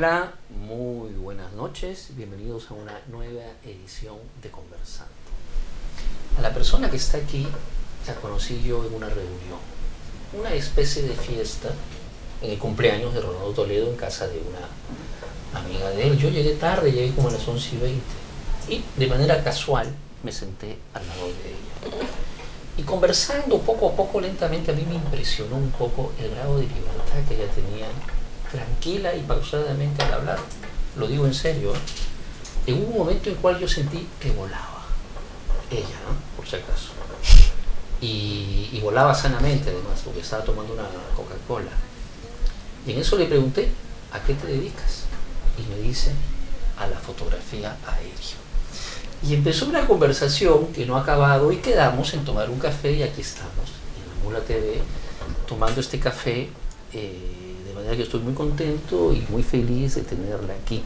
Hola, muy buenas noches, bienvenidos a una nueva edición de Conversando. A la persona que está aquí la conocí yo en una reunión, una especie de fiesta en el cumpleaños de Ronaldo Toledo en casa de una amiga de él. Yo llegué tarde, llegué como a las 11 y 20 y de manera casual me senté al lado de ella. Y conversando poco a poco, lentamente, a mí me impresionó un poco el grado de libertad que ella tenía tranquila y pausadamente al hablar. Lo digo en serio. ¿eh? En un momento en el cual yo sentí que volaba. Ella, ¿no? Por si acaso. Y, volaba sanamente además, porque estaba tomando una Coca-Cola. Y en eso le pregunté, ¿a qué te dedicas? Y me dice, a la fotografía aérea. Y empezó una conversación que no ha acabado y quedamos en tomar un café y aquí estamos, en la Mula TV, tomando este café. Eh, manera que estoy muy contento y muy feliz de tenerla aquí.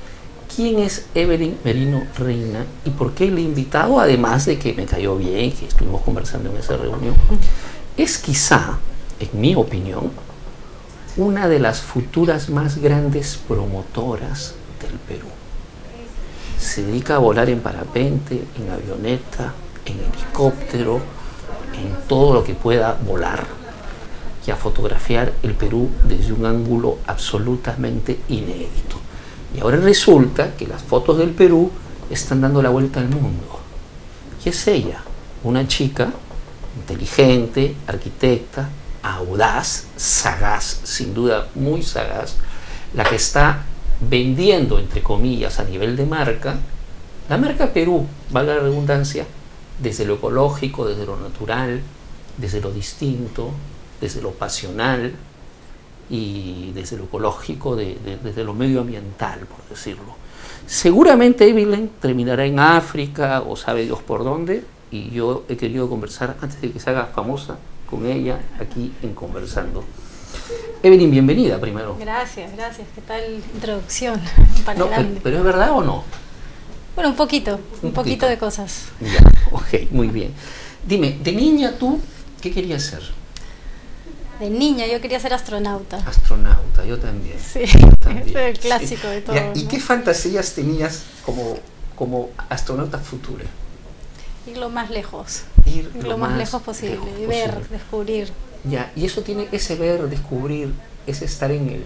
¿Quién es Evelyn Merino Reina y por qué he invitado? Además de que me cayó bien, que estuvimos conversando en esa reunión. Es quizá, en mi opinión, una de las futuras más grandes promotoras del Perú. Se dedica a volar en parapente, en avioneta, en helicóptero, en todo lo que pueda volar y a fotografiar el Perú desde un ángulo absolutamente inédito. Y ahora resulta que las fotos del Perú están dando la vuelta al mundo. Y es ella, una chica inteligente, arquitecta, audaz, sagaz, sin duda muy sagaz, la que está vendiendo, entre comillas, a nivel de marca, la marca Perú, valga la redundancia, desde lo ecológico, desde lo natural, desde lo distinto, desde lo pasional y desde lo ecológico, desde lo medioambiental, por decirlo. Seguramente Evelyn terminará en África o sabe Dios por dónde, y yo he querido conversar antes de que se haga famosa con ella aquí en Conversando. Evelyn, bienvenida primero. Gracias, gracias. ¿Qué tal introducción? No, pero, ¿es verdad o no? Bueno, un poquito, un, poquito. de cosas. Ya, ok, muy bien. Dime, de niña tú, ¿qué querías ser? De niña yo quería ser astronauta. Astronauta, yo también. Sí, es el clásico de todo. ¿Y qué fantasías tenías como, como astronauta futura? Ir lo más lejos. Ir, lo, más, lejos posible, ver, descubrir. Ya, y eso tiene ese ver, descubrir, ese estar en el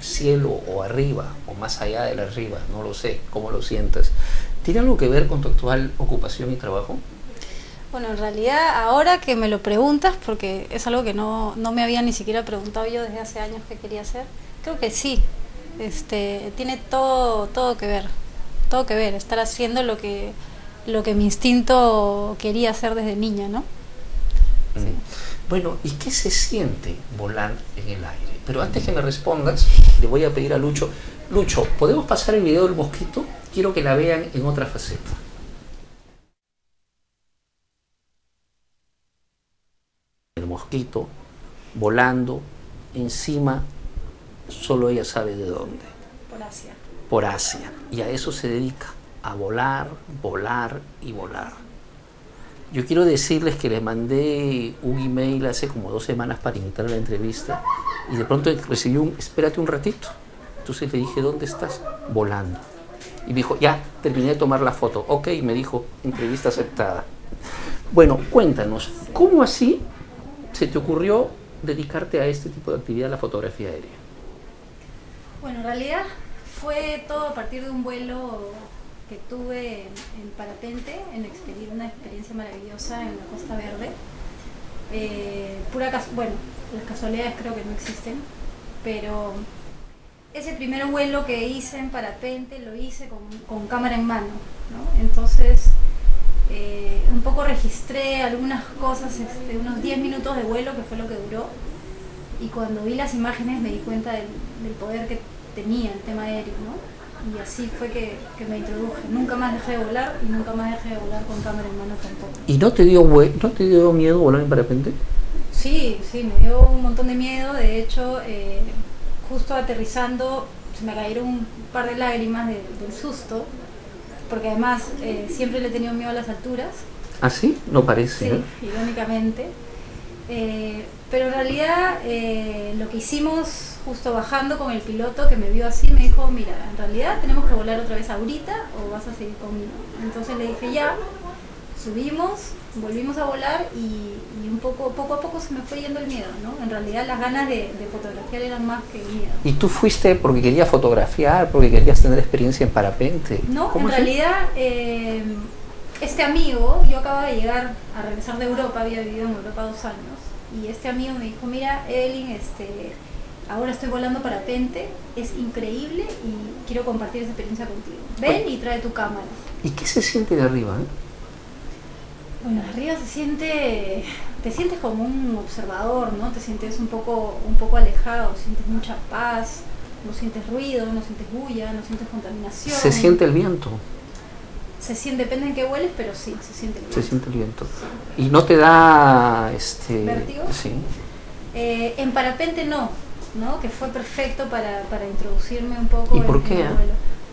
cielo o arriba o más allá del arriba, no lo sé, cómo lo sientas. ¿Tiene algo que ver con tu actual ocupación y trabajo? Bueno, en realidad ahora que me lo preguntas, porque es algo que no, no me había ni siquiera preguntado yo desde hace años que quería hacer, creo que sí. Este, tiene todo, todo que ver, todo que ver, estar haciendo lo que, lo que mi instinto quería hacer desde niña, ¿no? Mm. Bueno, ¿y qué se siente volar en el aire? Pero antes que me respondas, le voy a pedir a Lucho, Lucho, ¿podemos pasar el video del mosquito? Quiero que la vean en otra faceta. Volando encima, solo ella sabe de dónde. Por Asia. Por Asia. Y a eso se dedica, a volar, volar y volar. Yo quiero decirles que les mandé un email hace como dos semanas para invitar a la entrevista y de pronto recibí un, espérate un ratito. Entonces le dije, ¿dónde estás? Volando. Y me dijo, ya, terminé de tomar la foto. Ok, me dijo, entrevista aceptada. Bueno, cuéntanos, ¿cómo así se te ocurrió dedicarte a este tipo de actividad, la fotografía aérea? Bueno, en realidad fue todo a partir de un vuelo que tuve en, parapente, en una experiencia maravillosa en la Costa Verde. Eh, bueno, las casualidades creo que no existen, pero ese primer vuelo que hice en parapente lo hice con, con cámara en mano, ¿no? Entonces eh, un poco registré algunas cosas, este, unos 10 minutos de vuelo, que fue lo que duró, y cuando vi las imágenes me di cuenta del, poder que tenía el tema aéreo, ¿no? Y así fue que, me introduje. Nunca más dejé de volar y nunca más dejé de volar con cámara en mano tampoco. ¿Y no te dio, no te dio miedo volar en parapente? Sí, sí, me dio un montón de miedo. De hecho, eh, justo aterrizando se me cayeron un par de lágrimas del susto porque además eh, siempre le he tenido miedo a las alturas. ¿Ah, sí? No parece. Sí, irónicamente. Eh, pero en realidad eh, lo que hicimos justo bajando con el piloto que me vio así me dijo, mira, en realidad tenemos que volar otra vez ahorita o vas a seguir conmigo. Entonces le dije ya, subimos, volvimos a volar y, un poco, poco a poco se me fue yendo el miedo, ¿no? En realidad las ganas de, fotografiar eran más que el miedo. ¿Y tú fuiste porque querías fotografiar, porque querías tener experiencia en parapente? No, en realidad eh, este amigo, yo acababa de llegar a regresar de Europa, había vivido en Europa dos años, y este amigo me dijo, mira, Evelyn, este, ahora estoy volando parapente, es increíble y quiero compartir esa experiencia contigo. Ven y trae tu cámara. ¿Y qué se siente de arriba? Eh? Bueno, arriba se siente, te sientes como un observador, ¿no? Te sientes un poco, un poco alejado, sientes mucha paz, no sientes ruido, no sientes bulla, no sientes contaminación. Se siente el viento. Se siente, depende en qué hueles, pero sí, se siente el viento. Se siente el viento. ¿Y no te da este vértigo? Sí. Eh, en parapente no, ¿no? Que fue perfecto para, para introducirme un poco ¿Y por qué?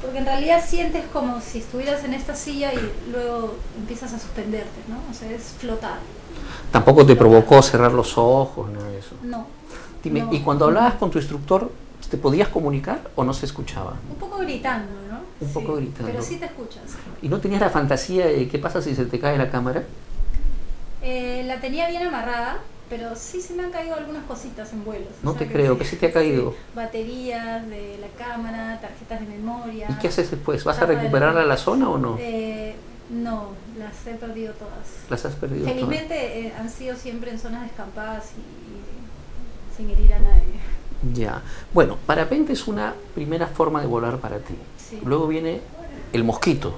Porque en realidad sientes como si estuvieras en esta silla y luego empiezas a suspenderte, ¿no? O sea, es flotar. ¿Tampoco te provocó cerrar los ojos, nada de eso? No. Dime, ¿y cuando hablabas con tu instructor, te podías comunicar o no se escuchaba? Un poco gritando, ¿no? Un poco gritando. Pero sí te escuchas. ¿Y no tenías la fantasía de qué pasa si se te cae la cámara? Eh, la tenía bien amarrada, pero sí se me han caído algunas cositas en vuelos. No te creo, que sí te ha caído. baterías de la cámara, tarjetas de memoria. ¿Y qué haces después? ¿Vas a recuperar a la zona o no? Eh, no, las he perdido todas. ¿Las has perdido Felizmente eh, han sido siempre en zonas descampadas y, sin herir a nadie. Ya. Bueno, parapente es una primera forma de volar para ti. Luego viene el mosquito.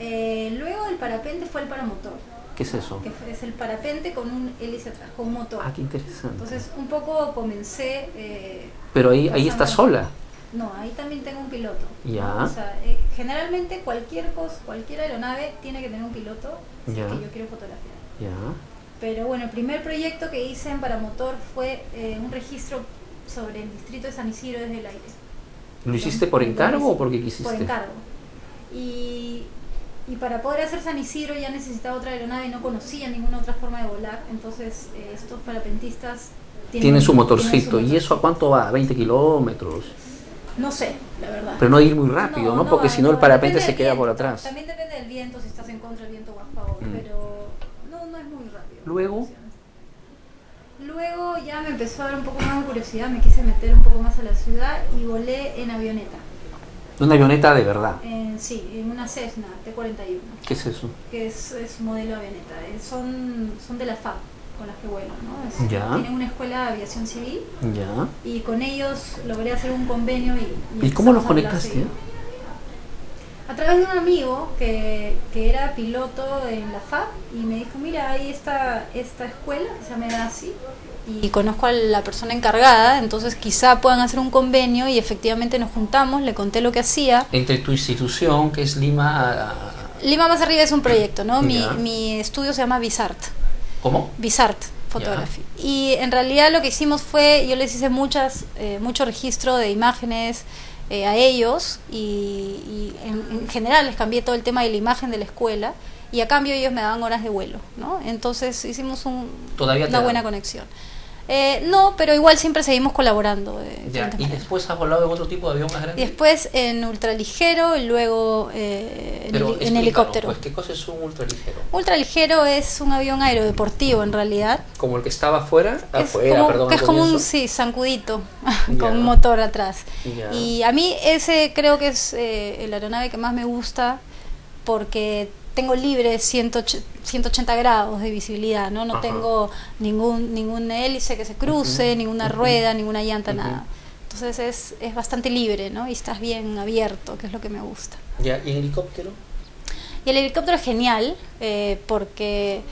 Eh, luego el parapente fue el paramotor. ¿Qué es eso? Que es el parapente con un hélice atrás, con un motor. Ah, qué interesante. Entonces, un poco comencé... Eh, Pero ahí, ahí está sola. No, ahí también tengo un piloto. Ya. O sea, eh, generalmente cualquier cosa, cualquier aeronave tiene que tener un piloto que yo quiero fotografiar. Ya. Pero bueno, el primer proyecto que hice en Paramotor fue eh, un registro sobre el distrito de San Isidro desde el aire. ¿Lo hiciste por encargo o porque quisiste? Por encargo. Y y para poder hacer San Isidro ya necesitaba otra aeronave y no conocía ninguna otra forma de volar. Entonces eh, estos parapentistas tienen, su motorcito. ¿Y eso a cuánto va? ¿20 kilómetros? No sé, la verdad. Pero no ir muy rápido, ¿no? Porque si no el parapente se queda por atrás. También depende del viento, si estás en contra del viento o a favor, mm. pero no, no es muy rápido. Luego... Luego ya me empezó a dar un poco más de curiosidad, me quise meter un poco más a la ciudad y volé en avioneta. ¿Una avioneta de verdad? Eh, sí, en una Cessna T-41. ¿Qué es eso? Que es, modelo de avioneta. Eh, son, son de la FAB con las que vuelo, ¿no? ya. Tienen una escuela de aviación civil. Ya. Y con ellos logré hacer un convenio y... ¿Y, cómo los conectaste? A través de un amigo que, que, era piloto en la FAB y me dijo, mira, hay esta, esta escuela que se llama EDASI y conozco a la persona encargada, entonces quizá puedan hacer un convenio y efectivamente nos juntamos, le conté lo que hacía. Entre tu institución, que es Lima... Lima más arriba es un proyecto, ¿no? Mi, mi, estudio se llama Visart. ¿Cómo? Visart Photography. Y en realidad lo que hicimos fue, yo les hice muchas, eh, mucho registro de imágenes eh, a ellos y, en, general les cambié todo el tema de la imagen de la escuela y a cambio ellos me daban horas de vuelo, ¿no? Entonces hicimos un, una buena conexión. Eh, no, pero igual siempre seguimos colaborando. ¿Y después has volado en otro tipo de avión más grande? Después en ultraligero y luego eh, en, helicóptero. Pues, ¿Qué cosa es un ultraligero? Ultraligero es un avión aerodeportivo en realidad. ¿Como el que estaba afuera? Es como, que es como un sí, zancudito con un motor atrás. Y a mí ese creo que es eh, el aeronave que más me gusta porque tengo libre 180 grados de visibilidad, ¿no? No tengo ningún, ningún hélice que se cruce, ninguna rueda, ninguna llanta, nada. Entonces es, es bastante libre, ¿no? Y estás bien abierto, que es lo que me gusta. ¿Ya? ¿Y el helicóptero? Y el helicóptero es genial, eh, porque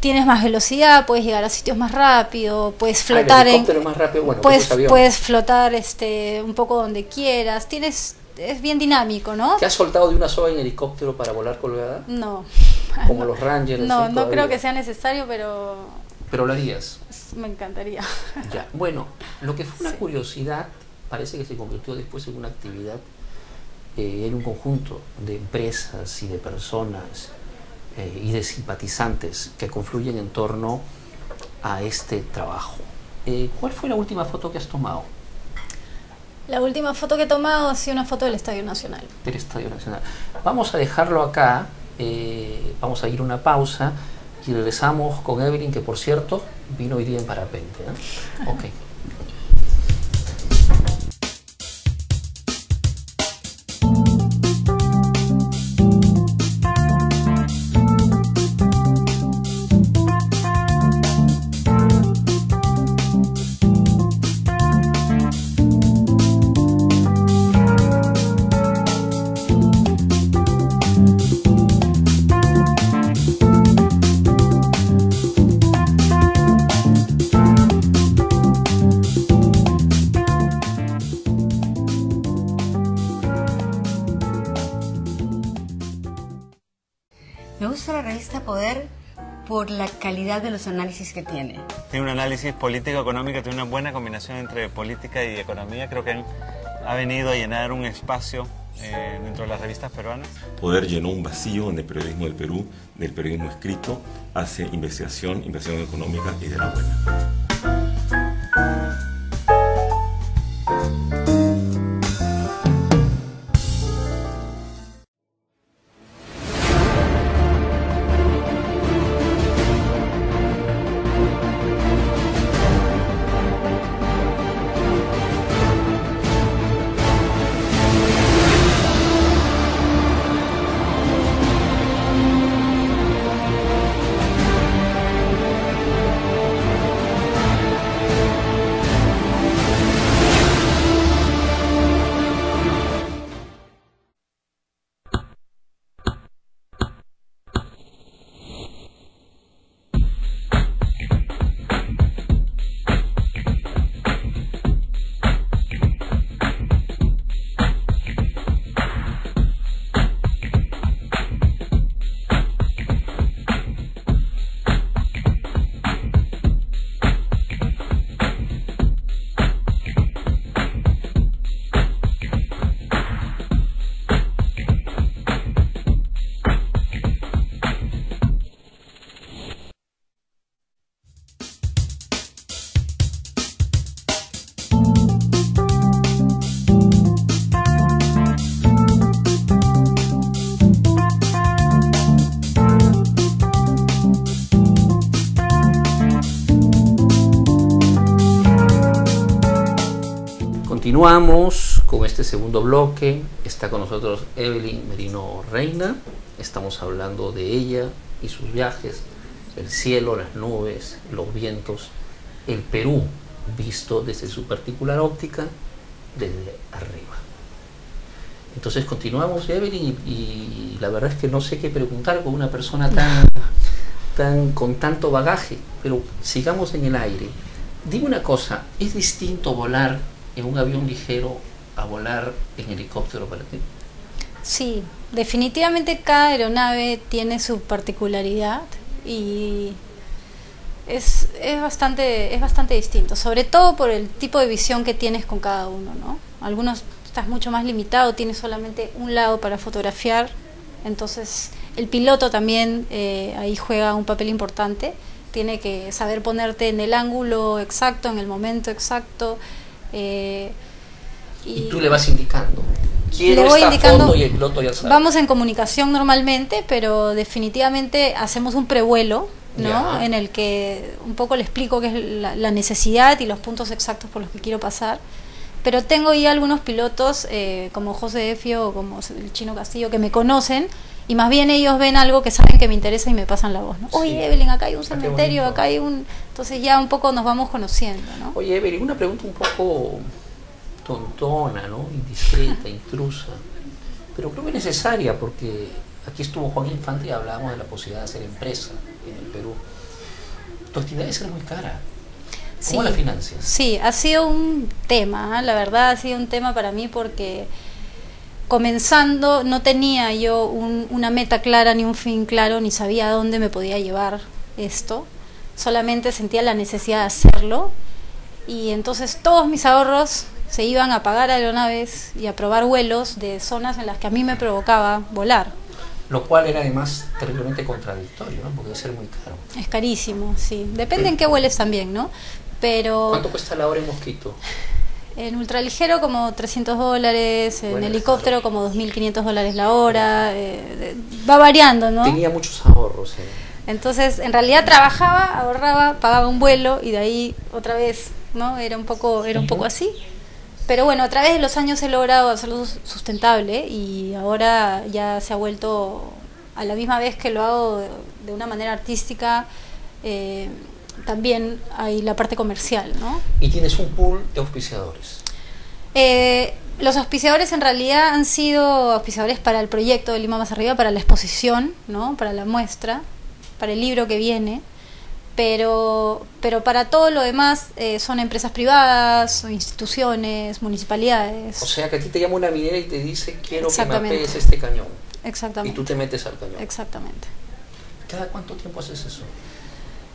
tienes más velocidad, puedes llegar a sitios más rápido, puedes ah, flotar en más rápido, bueno, puedes, puedes flotar este un poco donde quieras, tienes es bien dinámico, ¿no? ¿Te has soltado de una soga en helicóptero para volar colgada? No. Como los Rangers. No, no creo que sea necesario, pero... Pero lo harías. Me encantaría. Ya, bueno, lo que fue una curiosidad parece que se convirtió después en una actividad eh, en un conjunto de empresas y de personas eh, y de simpatizantes que confluyen en torno a este trabajo. Eh, ¿Cuál fue la última foto que has tomado? La última foto que he tomado ha sido una foto del Estadio Nacional. Del Estadio Nacional. Vamos a dejarlo acá, eh, vamos a ir una pausa y regresamos con Evelyn, que por cierto vino hoy día en parapente. Ok. Me gusta la revista Poder por la calidad de los análisis que tiene. Tiene un análisis político-económico, tiene una buena combinación entre política y economía. Creo que ha venido a llenar un espacio eh, dentro de las revistas peruanas. Poder llenó un vacío en el periodismo del Perú, del periodismo escrito, hace investigación, investigación económica y de la buena. Continuamos con este segundo bloque. Está con nosotros Evelyn Merino Reina. Estamos hablando de ella y sus viajes, el cielo, las nubes, los vientos, el Perú visto desde su particular óptica, desde arriba. Entonces continuamos, Evelyn, y, y la verdad es que no sé qué preguntar con una persona tan, tan con tanto bagaje, pero sigamos en el aire. Dime una cosa, ¿es distinto volar en un avión ligero a volar en helicóptero para ti? Sí, definitivamente cada aeronave tiene su particularidad y es, es, bastante, es bastante distinto, sobre todo por el tipo de visión que tienes con cada uno, ¿no? Algunos estás mucho más limitado, tienes solamente un lado para fotografiar, entonces el piloto también eh, ahí juega un papel importante, tiene que saber ponerte en el ángulo exacto, en el momento exacto, eh, y, y, tú le vas indicando. Quiero le voy indicando, y el piloto ya sabe. Vamos en comunicación normalmente, pero definitivamente hacemos un prevuelo, ¿no? En el que un poco le explico qué es la, la, necesidad y los puntos exactos por los que quiero pasar. Pero tengo ya algunos pilotos, eh, como José Efio o como el Chino Castillo, que me conocen y más bien ellos ven algo que saben que me interesa y me pasan la voz, ¿no? Sí. Oye, Evelyn, acá hay un cementerio, acá hay un... Entonces ya un poco nos vamos conociendo, ¿no? Oye, Evelyn, una pregunta un poco tontona, ¿no? Indiscreta, intrusa, pero creo que necesaria porque aquí estuvo Juan Infante y hablábamos de la posibilidad de hacer empresa en el Perú. Tu actividad es muy cara. ¿Cómo sí, la financias? Sí, ha sido un tema, ¿eh? la verdad ha sido un tema para mí porque comenzando no tenía yo un, una meta clara ni un fin claro, ni sabía a dónde me podía llevar esto. Solamente sentía la necesidad de hacerlo y entonces todos mis ahorros se iban a pagar aeronaves y a probar vuelos de zonas en las que a mí me provocaba volar. Lo cual era además terriblemente contradictorio, ¿no? Porque debe ser muy caro. Es carísimo, sí. Depende en qué vueles también, ¿no? Pero ¿Cuánto cuesta la hora en Mosquito? En ultraligero como 300 dólares, en Bueno, helicóptero como 2.500 dólares la hora. eh, va variando, ¿no? Tenía muchos ahorros. eh. Entonces, en realidad trabajaba, ahorraba, pagaba un vuelo y de ahí otra vez, ¿no? Era un poco, era un poco así. Pero bueno, a través de los años he logrado hacerlo sus- sustentable y ahora ya se ha vuelto a la misma vez que lo hago de, de una manera artística, eh, también hay la parte comercial, ¿no? Y tienes un pool de auspiciadores. Eh, los auspiciadores en realidad han sido auspiciadores para el proyecto de Lima Más Arriba, para la exposición, ¿no? para la muestra, para el libro que viene, pero, pero para todo lo demás eh, son empresas privadas, instituciones, municipalidades. O sea que a ti te llama una minera y te dice quiero que me Exactamente. apees este cañón. Y exactamente. tú te metes al cañón. Exactamente. ¿Cada cuánto tiempo haces eso?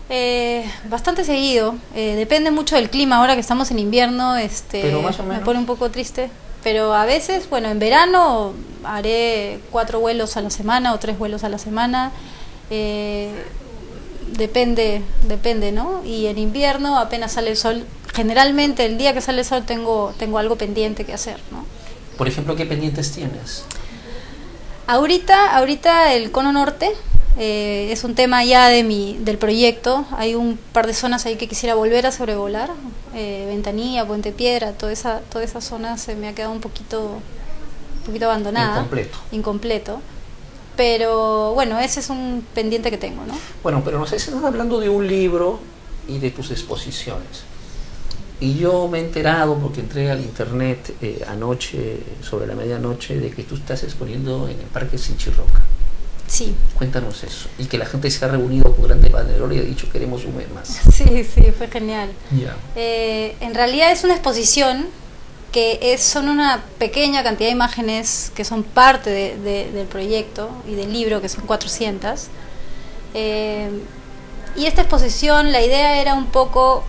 Eh, bastante seguido, eh, depende mucho del clima. Ahora que estamos en invierno, este, Pero más o me pone un poco triste. Pero a veces, bueno, en verano haré cuatro vuelos a la semana o tres vuelos a la semana. Eh, depende, depende, ¿no? Y en invierno apenas sale el sol. Generalmente el día que sale el sol tengo, tengo algo pendiente que hacer, ¿no? Por ejemplo, ¿qué pendientes tienes? Ahorita, ahorita el cono norte eh, es un tema ya de mi, del proyecto. Hay un par de zonas ahí que quisiera volver a sobrevolar. Eh, Ventanilla, Puente Piedra, toda esa, toda esa zona se me ha quedado un poquito, un poquito abandonada. Incompleto. Incompleto. Pero bueno, ese es un pendiente que tengo, ¿no? Bueno, pero nos estás hablando de un libro y de tus exposiciones. Y yo me he enterado, porque entré al internet eh, anoche, sobre la medianoche, de que tú estás exponiendo en el Parque Sinchirroca. Sí, Cuéntanos eso. Y que la gente se ha reunido con grandes banderolas y ha dicho queremos un mes más. sí, sí, fue genial. Ya. Eh, en realidad es una exposición que es, son una pequeña cantidad de imágenes que son parte de- de- del proyecto y del libro, que son 400. Eh, y esta exposición, la idea era un poco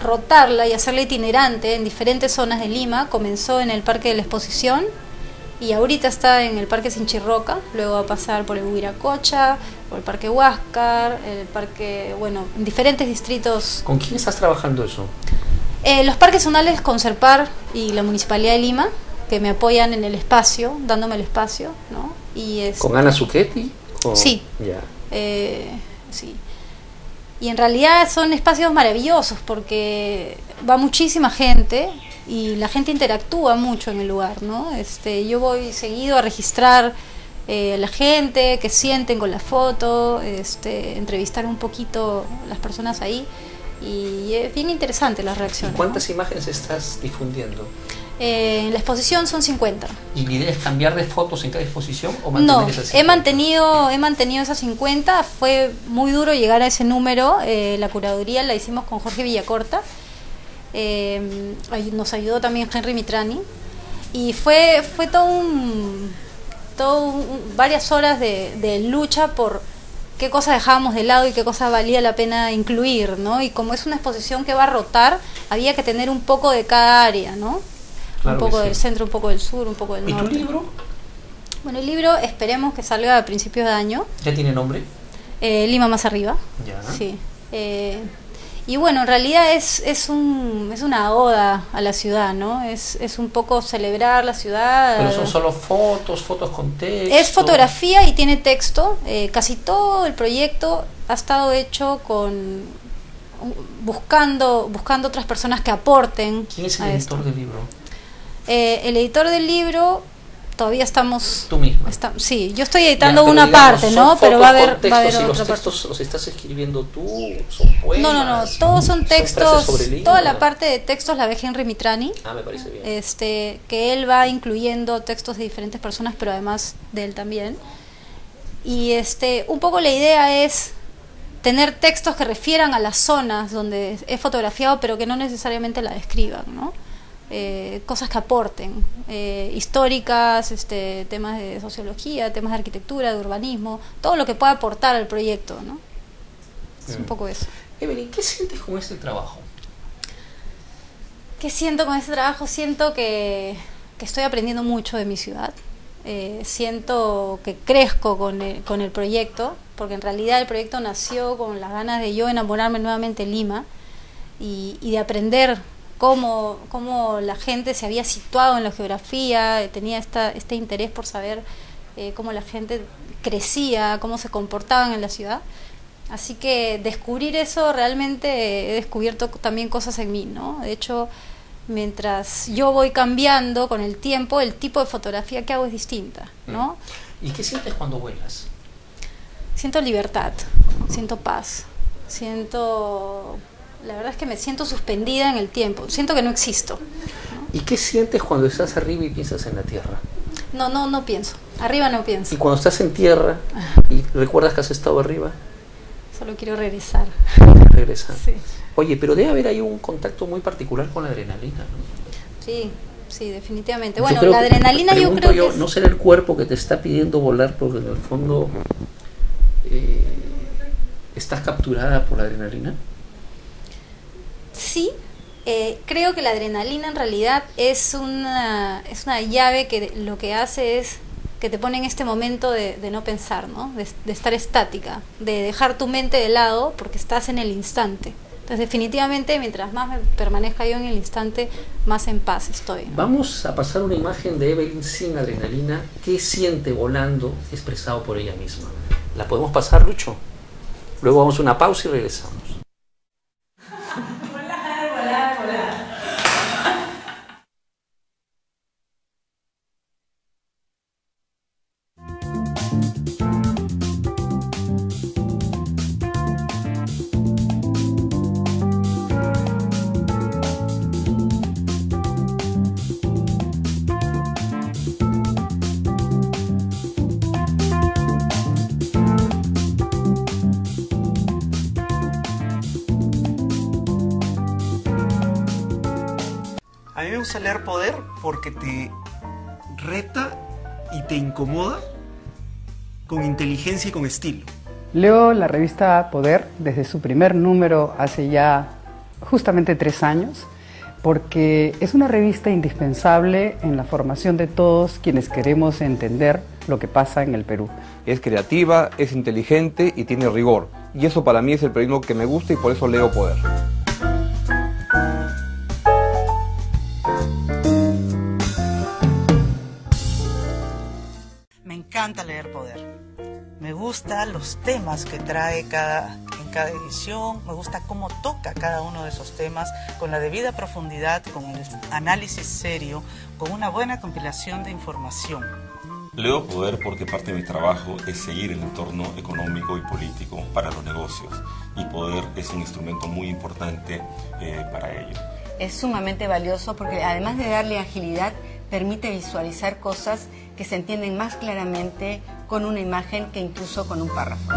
rotarla y hacerla itinerante en diferentes zonas de Lima. Comenzó en el Parque de la Exposición y ahorita está en el Parque Sinchirroca, luego va a pasar por el Huiracocha, por el Parque Huáscar, el Parque, bueno, en diferentes distritos ¿Con quién estás trabajando eso? eh, los parques zonales Conserpar y la Municipalidad de Lima, que me apoyan en el espacio, dándome el espacio, ¿no? Y es, ¿Con Ana Zucchetti? ¿O- Sí. Ya. eh, sí. Y en realidad son espacios maravillosos porque va muchísima gente y la gente interactúa mucho en el lugar, ¿no? Este, yo voy seguido a registrar eh, la gente, que sienten con la foto, este, entrevistar un poquito las personas ahí y es bien interesante las ¿Y reacciones. ¿no? cuántas imágenes estás difundiendo? Eh, en la exposición son 50. ¿Y la idea es cambiar de fotos en cada exposición o mantener No, esas he 50? mantenido, he mantenido esas 50. Fue muy duro llegar a ese número. eh, la curaduría la hicimos con Jorge Villacorta. Eh, ay- nos ayudó también Henry Mitrani. Y fue, fue todo un, todo un- varias horas de, de lucha por qué cosas dejábamos de lado y qué cosas valía la pena incluir, ¿no? Y como es una exposición que va a rotar, había que tener un poco de cada área, ¿no? Claro un poco sí. del centro, un poco del sur, un poco del ¿Y tu norte. libro? Bueno, el libro esperemos que salga a principios de año. ¿Ya tiene nombre? Eh, Lima más arriba. Ya. Sí. Eh, y bueno, en realidad es, es, un, es una oda a la ciudad, ¿no? Es, es un poco celebrar la ciudad. Pero son solo fotos, fotos con texto. Es fotografía y tiene texto. Eh, casi todo el proyecto ha estado hecho con buscando buscando otras personas que aporten ¿Quién es el a editor esto. del libro? Eh, el editor del libro todavía estamos Tú misma. Está- sí, yo estoy editando Ya, una digamos, parte, ¿no? Pero va a haber, con va a haber textos, otra los parte. textos los estás escribiendo tú, son poemas. No, no, no, todos son textos, toda la parte de textos la ve Henry Mitrani, Ah, me parece bien. este, que él va incluyendo textos de diferentes personas, pero además de él también. Y este, un poco la idea es tener textos que refieran a las zonas donde es fotografiado, pero que no necesariamente la describan, ¿no? Eh, cosas que aporten, eh, históricas, este, temas de sociología, temas de arquitectura, de urbanismo, todo lo que pueda aportar al proyecto, ¿no? Es un poco eso. Evelyn, ¿qué sientes con este trabajo? ¿Qué siento con este trabajo? Siento que, que estoy aprendiendo mucho de mi ciudad. eh, siento que crezco con el, con el proyecto, porque en realidad el proyecto nació con las ganas de yo enamorarme nuevamente de Lima y, y de aprender cómo, cómo, la gente se había situado en la geografía, tenía esta, este interés por saber eh, cómo la gente crecía, cómo se comportaban en la ciudad. Así que descubrir eso realmente he descubierto también cosas en mí, ¿no? De hecho, mientras yo voy cambiando con el tiempo, el tipo de fotografía que hago es distinta, ¿no? ¿Y qué sientes cuando vuelas? Siento libertad, siento paz, siento... La verdad es que me siento suspendida en el tiempo, siento que no existo. ¿Y qué sientes cuando estás arriba y piensas en la tierra? No, no, no pienso. Arriba no pienso. ¿Y cuando estás en tierra y recuerdas que has estado arriba? Solo quiero regresar. Regresar. Sí. Oye, pero debe haber ahí un contacto muy particular con la adrenalina, ¿no? Sí, sí, definitivamente. Yo Bueno, la que- adrenalina yo creo que es- ¿No será el cuerpo que te está pidiendo volar porque en el fondo eh, estás capturada por la adrenalina? Sí. eh, creo que la adrenalina en realidad es una, es una llave que lo que hace es que te pone en este momento de, no pensar, ¿no? De, estar estática, de dejar tu mente de lado porque estás en el instante. Entonces definitivamente mientras más me permanezca yo en el instante, más en paz estoy. Vamos a pasar una imagen de Evelyn sin adrenalina. ¿Qué siente volando expresado por ella misma? ¿La podemos pasar, Lucho? Luego vamos a una pausa y regresamos. Mí me gusta leer Poder porque te reta y te incomoda con inteligencia y con estilo. Leo la revista Poder desde su primer número hace ya justamente tres años, porque es una revista indispensable en la formación de todos quienes queremos entender lo que pasa en el Perú. Es creativa, es inteligente y tiene rigor. Y eso para mí es el periodismo que me gusta y por eso leo Poder. Encanta leer Poder. Me gustan los temas que trae cada, en cada edición, me gusta cómo toca cada uno de esos temas con la debida profundidad, con el análisis serio, con una buena compilación de información. Leo Poder porque parte de mi trabajo es seguir el entorno económico y político para los negocios y Poder es un instrumento muy importante eh, para ello. Es sumamente valioso porque además de darle agilidad, permite visualizar cosas que se entienden más claramente con una imagen que incluso con un párrafo.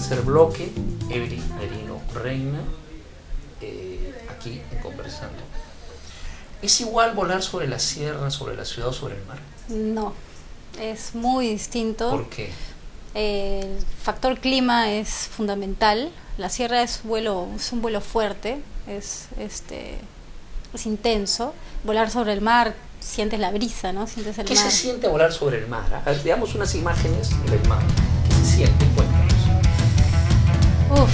Tercer bloque, Evelyn Merino Reina, eh, aquí en Conversando. ¿Es igual volar sobre la sierra, sobre la ciudad o sobre el mar? No, es muy distinto. ¿Por qué? El factor clima es fundamental. La sierra es vuelo, es un vuelo fuerte, es este es intenso. Volar sobre el mar, sientes la brisa, ¿no? Sientes el ¿Qué mar. se siente volar sobre el mar? A ver, veamos unas imágenes del mar. ¿Qué se siente? Cuéntanos. Uf,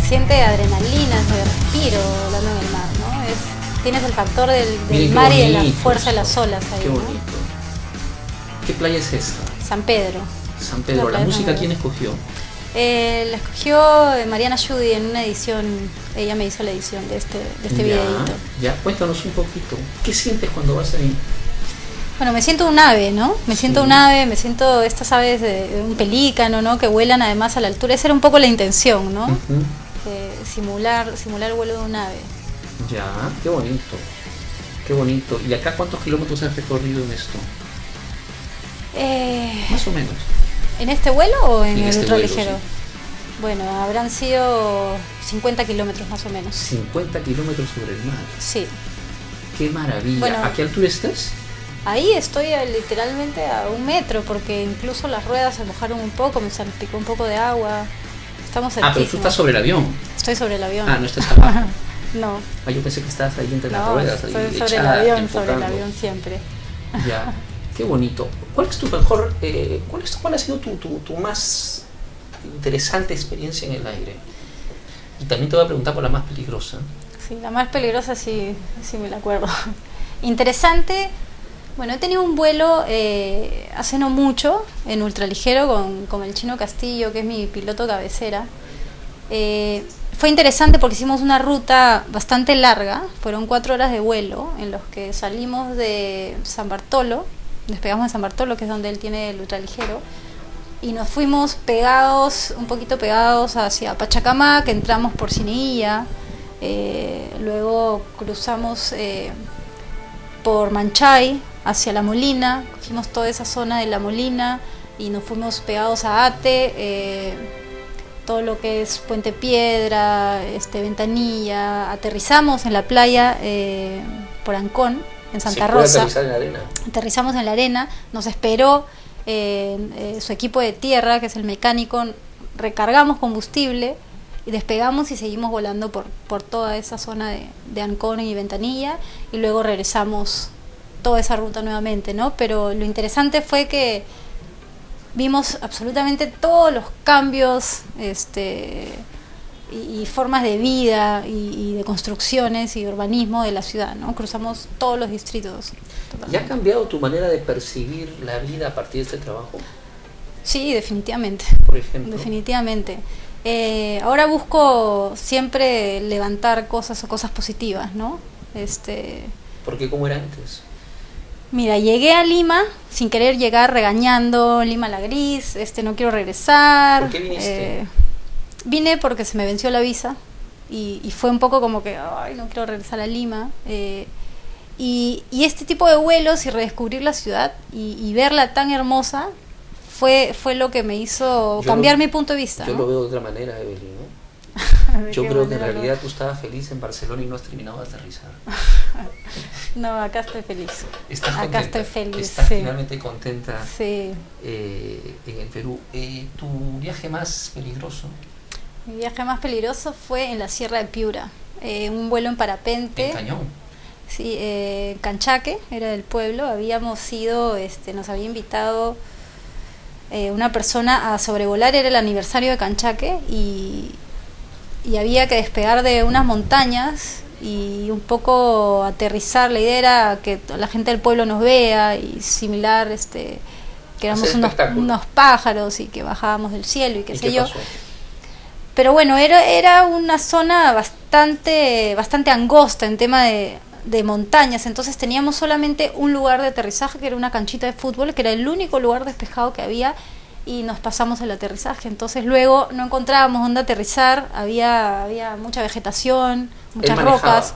se siente adrenalina, se respiro volando en el mar, ¿no? Es, tienes el factor del, mar y de la fuerza de las olas ahí, Qué ¿no? bonito. ¿Qué playa es esta? San Pedro. San Pedro. La ¿La playa música quién escogió? Eh, la escogió eh, Mariana Judy en una edición, ella me hizo la edición de este, de este ya, videito. ya, cuéntanos un poquito. ¿Qué sientes cuando vas ahí? Bueno, me siento un ave, ¿no? Me siento Sí. un ave, me siento estas aves de, de un pelícano, ¿no? Que vuelan además a la altura. Esa era un poco la intención, ¿no? Que simular, simular el vuelo de un ave. Ya, qué bonito. Qué bonito. ¿Y acá cuántos kilómetros has recorrido en esto? Eh, Más o menos. ¿En este vuelo o en, En el este ultraligero? vuelo, Bueno, habrán sido 50 kilómetros más o menos. 50 kilómetros sobre el mar. Sí. Qué maravilla. Bueno. ¿A qué altura estás? Ahí estoy eh, literalmente a un metro porque incluso las ruedas se mojaron un poco, me salpicó un poco de agua. Estamos Ah, pero tú estás sobre el avión. Estoy sobre el avión. Ah, no estás abajo. No, Ah, yo pensé que estabas ahí entre las no, ruedas. ahí estoy sobre el avión, sobre el enfocando. avión siempre. Ya, qué bonito. ¿Cuál es tu mejor, eh, cuál, es, cuál ha sido tu, tu, tu más interesante experiencia en el aire? Y también te voy a preguntar por la más peligrosa. Sí, la más peligrosa sí, sí me la acuerdo. Interesante. Bueno, he tenido un vuelo eh, hace no mucho en ultraligero con, con el chino Castillo, que es mi piloto cabecera. Eh, fue interesante porque hicimos una ruta bastante larga, fueron cuatro horas de vuelo en los que salimos de San Bartolo, despegamos de San Bartolo, que es donde él tiene el ultraligero, y nos fuimos pegados, un poquito pegados hacia Pachacamac, entramos por Cineilla, eh, luego cruzamos por Manchay hacia La Molina, cogimos toda esa zona de La Molina y nos fuimos pegados a Ate, eh, todo lo que es Puente Piedra, este, Ventanilla, aterrizamos en la playa eh, por Ancón, en Santa ¿Se puede Rosa aterrizar en la arena? aterrizamos en la arena, nos esperó eh, eh, su equipo de tierra, que es el mecánico, recargamos combustible y despegamos y seguimos volando por, por toda esa zona de, de Ancón y Ventanilla y luego regresamos toda esa ruta nuevamente, ¿no? Pero lo interesante fue que vimos absolutamente todos los cambios este, y, y formas de vida y, y de construcciones y urbanismo de la ciudad, ¿no? Cruzamos todos los distritos. ¿Ya ha cambiado tu manera de percibir la vida a partir de este trabajo? Sí, definitivamente. Por ejemplo. Definitivamente. Eh, ahora busco siempre levantar cosas o cosas positivas, ¿no? Este, ¿Por qué cómo era antes? Mira, llegué a Lima sin querer llegar regañando, Lima la gris, este, no quiero regresar. ¿Por qué viniste? Eh, vine porque se me venció la visa y, y fue un poco como que, ay, no quiero regresar a Lima. eh, y, y este tipo de vuelos y redescubrir la ciudad y, y verla tan hermosa fue, fue lo que me hizo Yo cambiar lo- mi punto de vista. Yo ¿no? lo veo de otra manera, Evelyn. ¿De Yo creo que en realidad tú estabas feliz en Barcelona y no has terminado de aterrizar. No, acá estoy feliz. Estás acá contenta, estoy feliz. Estás sí. finalmente contenta Sí. eh, en el Perú. Eh, ¿Tu viaje más peligroso? Mi viaje más peligroso fue en la Sierra de Piura. Eh, un vuelo en parapente. En Cañón. Sí, eh, Canchaque era del pueblo. Habíamos ido, este, nos había invitado una persona a sobrevolar, era el aniversario de Canchaque y, y había que despegar de unas montañas y un poco aterrizar. La idea era que la gente del pueblo nos vea y similar, este, que éramos unos, unos pájaros y que bajábamos del cielo y qué ¿Y sé qué yo. pasó? Pero bueno, era, era una zona bastante, bastante angosta en tema de, de montañas, entonces teníamos solamente un lugar de aterrizaje, que era una canchita de fútbol, que era el único lugar despejado que había, y nos pasamos el aterrizaje. Entonces luego no encontrábamos dónde aterrizar, había, había mucha vegetación, muchas rocas.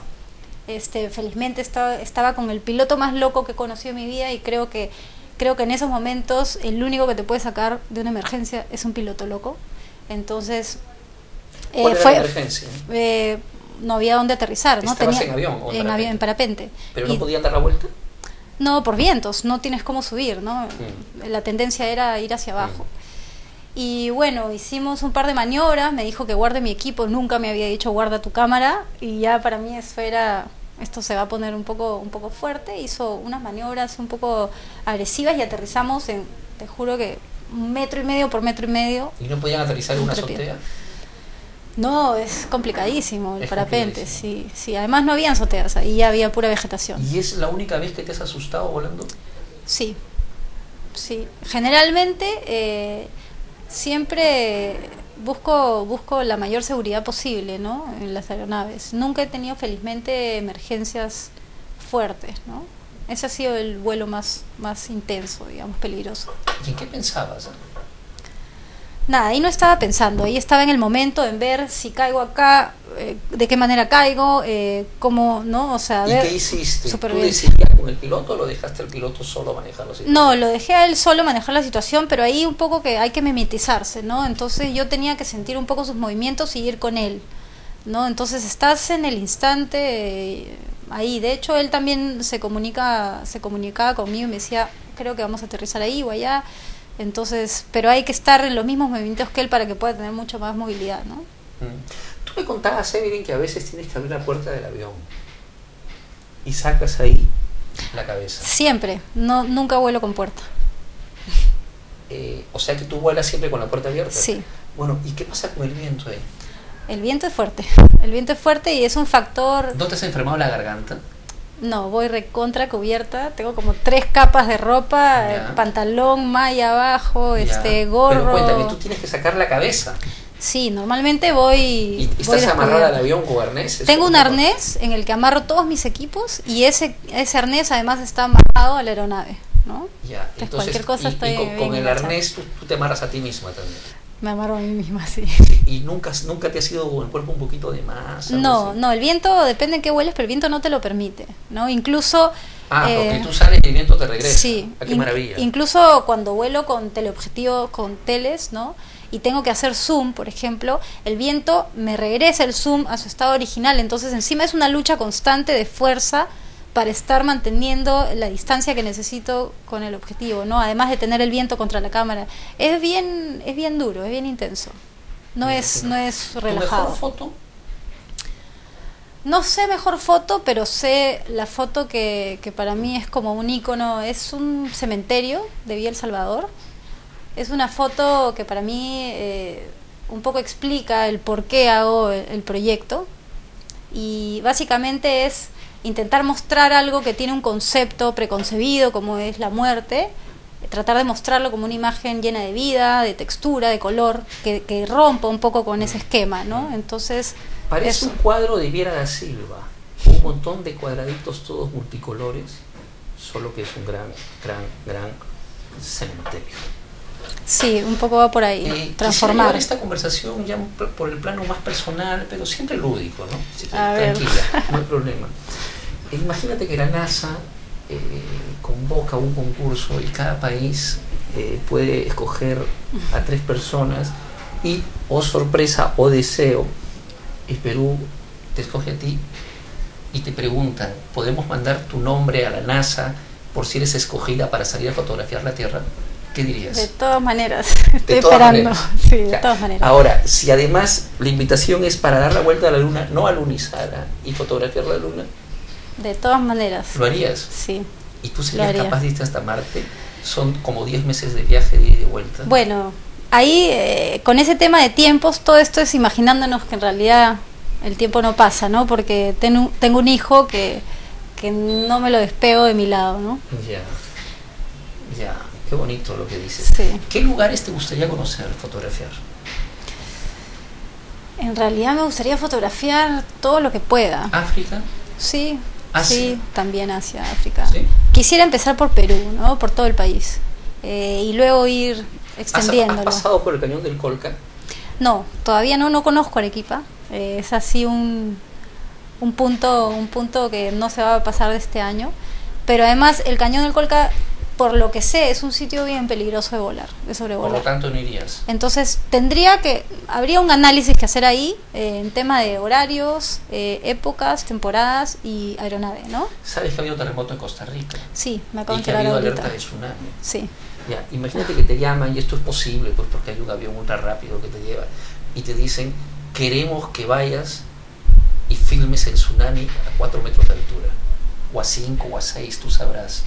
Este, felizmente estaba, estaba con el piloto más loco que he conocido en mi vida y creo que, creo que en esos momentos el único que te puede sacar de una emergencia es un piloto loco. Entonces, eh, ¿Cuál era fue, la emergencia? eh, no había dónde aterrizar, ¿no? ¿Estabas en avión o en avión, en parapente. ¿Pero Y- no podían dar la vuelta? No, por vientos, no tienes cómo subir, ¿no? Mm. La tendencia era ir hacia abajo. Y bueno, hicimos un par de maniobras, me dijo que guarde mi equipo, nunca me había dicho guarda tu cámara y ya para mí eso era, esto se va a poner un poco, un poco fuerte, hizo unas maniobras un poco agresivas y aterrizamos en, te juro que un metro y medio por metro y medio. ¿Y no podían aterrizar en una azotea? No, es complicadísimo el Es parapente, sí, sí, además no habían azoteas, ahí ya había pura vegetación. ¿Y es la única vez que te has asustado volando? Sí, sí. Generalmente eh, siempre busco, busco la mayor seguridad posible, ¿no? En las aeronaves. Nunca he tenido felizmente emergencias fuertes, ¿no? Ese ha sido el vuelo más, más intenso, digamos, peligroso. ¿Y en qué pensabas? Nada, ahí no estaba pensando, ahí estaba en el momento en ver si caigo acá, eh, de qué manera caigo, eh, cómo, ¿no? O sea, ¿Y ver qué hiciste? ¿Tú decidías con el piloto o lo dejaste al piloto solo manejar la situación? No, lo dejé a él solo manejar la situación, pero ahí un poco que hay que mimetizarse, ¿no? Entonces yo tenía que sentir un poco sus movimientos y ir con él, ¿no? Entonces estás en el instante eh, ahí. De hecho, él también se comunica, se comunicaba conmigo y me decía, creo que vamos a aterrizar ahí o allá. Entonces, pero hay que estar en los mismos movimientos que él para que pueda tener mucha más movilidad, ¿no? Mm. Tú me contabas, Evelyn, que a veces tienes que abrir la puerta del avión y sacas ahí la cabeza. Siempre, no, nunca vuelo con puerta. Eh, o sea que tú vuelas siempre con la puerta abierta. Sí. Bueno, ¿y qué pasa con el viento ahí? El viento es fuerte, el viento es fuerte y es un factor ¿No te has enfermado la garganta? No, voy recontra cubierta. Tengo como tres capas de ropa, Ya. eh, pantalón, malla abajo, Ya. este gorro. Pero cuéntame, tú tienes que sacar la cabeza. Sí, normalmente voy. ¿Y voy estás amarrada al avión con arnés? Tengo un arnés en el que amarro todos mis equipos y ese ese arnés además está amarrado a la aeronave, ¿no? Ya, Entonces, entonces, cualquier cosa y- y, estoy con, el arnés tú, tú te amarras a ti misma también. Me amarro a mí misma, sí. ¿Y nunca, nunca te ha sido el cuerpo un poquito de más? No, así? no, el viento depende en qué vueles, pero el viento no te lo permite, ¿no? Incluso Ah, eh, porque tú sales y el viento te regresa. Sí, Ah, qué in- maravilla. Incluso cuando vuelo con teleobjetivo, con teles, ¿no? Y tengo que hacer zoom, por ejemplo, el viento me regresa el zoom a su estado original. Entonces, encima es una lucha constante de fuerza para estar manteniendo la distancia que necesito con el objetivo, ¿no? Además de tener el viento contra la cámara. Es bien, es bien duro, es bien intenso. No es, no es ¿Tu relajado. mejor foto? No sé mejor foto, pero sé la foto que, que para mí es como un icono. Es un cementerio de Villa El Salvador. Es una foto que para mí eh, un poco explica el por qué hago el, el proyecto. Y básicamente es intentar mostrar algo que tiene un concepto preconcebido, como es la muerte. Tratar de mostrarlo como una imagen llena de vida, de textura, de color, que, que rompa un poco con ese esquema, ¿no? Entonces, Parece eso. un cuadro de Viera da Silva. Un montón de cuadraditos todos multicolores, solo que es un gran, gran, gran cementerio. Sí, un poco va por ahí, Eh, transformar. esta conversación ya por el plano más personal, pero siempre lúdico, ¿no? A ver. tranquila, no hay problema. Imagínate que la NASA eh, convoca un concurso y cada país eh, puede escoger a tres personas y, o sorpresa o deseo, el Perú te escoge a ti y te preguntan, ¿podemos mandar tu nombre a la NASA por si eres escogida para salir a fotografiar la Tierra? ¿Qué dirías? De todas maneras, De estoy todas esperando. maneras. Sí, de Ya. todas maneras. Ahora, si además la invitación es para dar la vuelta a la luna, no alunizada, y fotografiar la luna, De todas maneras. ¿lo harías? Sí. ¿Y tú serías capaz de irte hasta Marte? Son como 10 meses de viaje y de vuelta. Bueno, ahí eh, con ese tema de tiempos, todo esto es imaginándonos que en realidad el tiempo no pasa, ¿no? Porque tengo, tengo un hijo que, que no me lo despego de mi lado, ¿no? Ya, ya, qué bonito lo que dices. Sí. ¿Qué lugares te gustaría conocer, fotografiar? En realidad me gustaría fotografiar todo lo que pueda. ¿África? Sí, Asia. sí, también hacia África. ¿Sí? Quisiera empezar por Perú, ¿no? Por todo el país. Eh, y luego ir ¿Has, has extendiéndolo. pasado por el cañón del Colca? No, todavía no, no conozco Arequipa. Eh, es así un, un punto, un punto que no se va a pasar de este año. Pero además el cañón del Colca, por lo que sé, es un sitio bien peligroso de volar, de Por lo sobrevolar. tanto, no irías. Entonces tendría que, habría un análisis que hacer ahí eh, en tema de horarios, eh, épocas, temporadas y aeronave, ¿no? ¿Sabes que ha habido terremoto en Costa Rica? Sí, me acabo Y de que ha enterar habido ahorita. alerta de tsunami. Sí, Ya, imagínate que te llaman y esto es posible, pues porque hay un avión ultra rápido que te lleva y te dicen queremos que vayas y filmes el tsunami a 4 metros de altura, o a 5 o a 6, tú sabrás.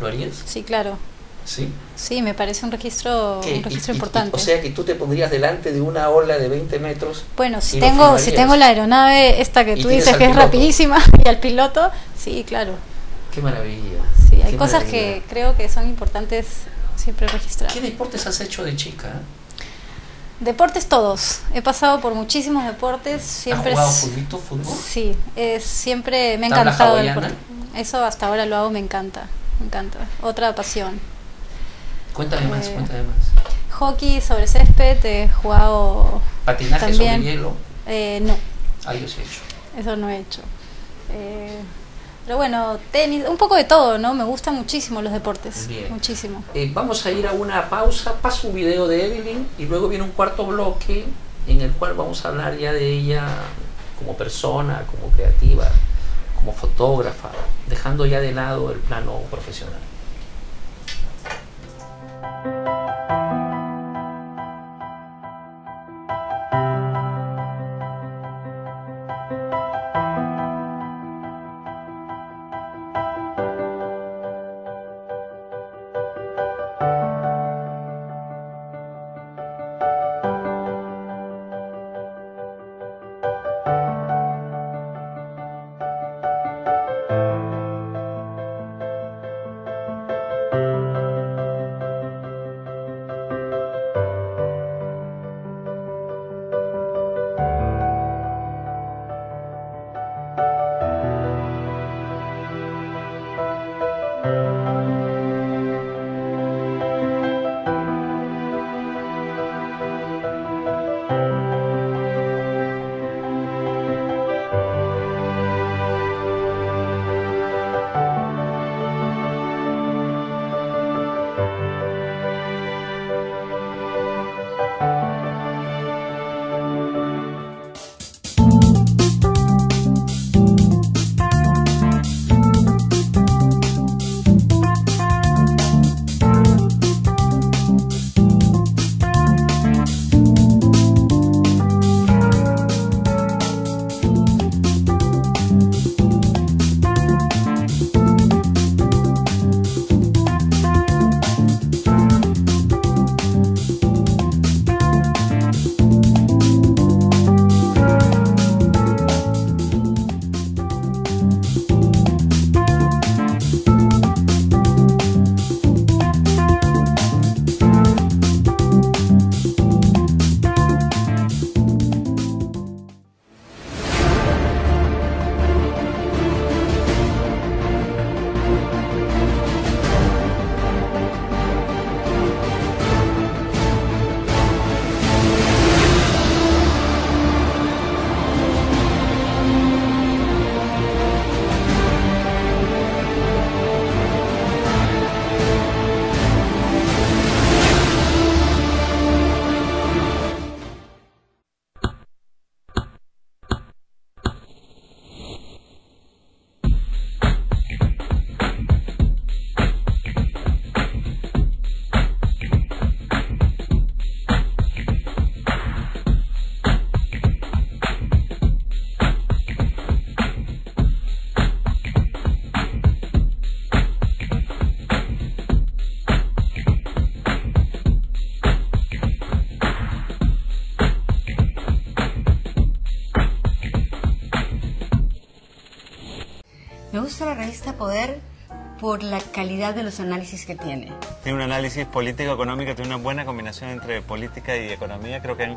¿Lo harías? sí, claro. Sí. Sí, me parece un registro, un registro Y- y- y- importante. o sea que tú te pondrías delante de una ola de 20 metros. Bueno, si tengo, si tengo la aeronave esta que tú dices que es piloto. rapidísima y al piloto, sí, claro. Qué maravilla. Sí, hay cosas maravilla. que creo que son importantes siempre registrar. ¿Qué deportes has hecho de chica? Deportes todos. He pasado por muchísimos deportes. Siempre ¿Has jugado es- fútbol? Sí, es, siempre me ha ¿Tabla encantado el deporte. Eso hasta ahora lo hago, me encanta. Me encanta. Otra pasión. Cuéntame más, Eh, cuéntame más. hockey sobre césped, he jugado ¿Patinaje también. sobre hielo? Eh, no, Ah, yo sí he hecho. eso no he hecho. Eh, pero bueno, tenis, un poco de todo, ¿no? Me gustan muchísimo los deportes, Bien. muchísimo. Eh, vamos a ir a una pausa, paso un video de Evelyn y luego viene un cuarto bloque en el cual vamos a hablar ya de ella como persona, como creativa, como fotógrafa, dejando ya de lado el plano profesional. Gusta la revista Poder por la calidad de los análisis que tiene. Tiene un análisis político-económico, tiene una buena combinación entre política y economía. Creo que han-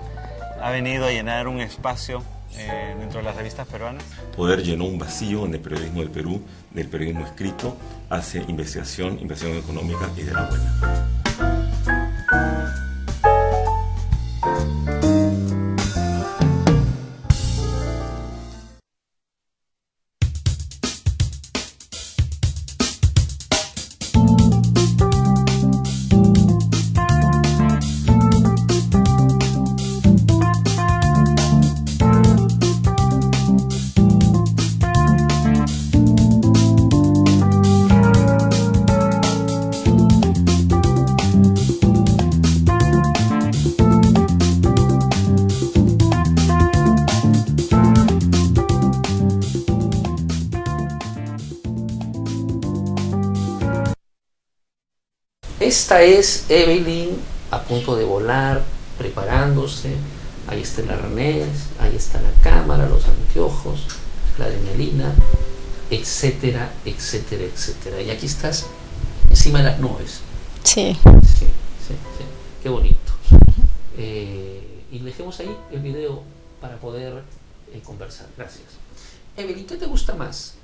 ha venido a llenar un espacio eh, dentro de las revistas peruanas. Poder llenó un vacío en el periodismo del Perú, del periodismo escrito, hace investigación, investigación económica y de la buena. Esta es Evelyn a punto de volar, preparándose. Ahí está el arnés, ahí está la cámara, los anteojos, la adrenalina, etcétera, etcétera, etcétera. Y aquí estás encima de las nubes. Sí. Sí, sí, sí. Qué bonito. Eh, y dejemos ahí el video para poder eh, conversar. Gracias. Evelyn, ¿qué te gusta más?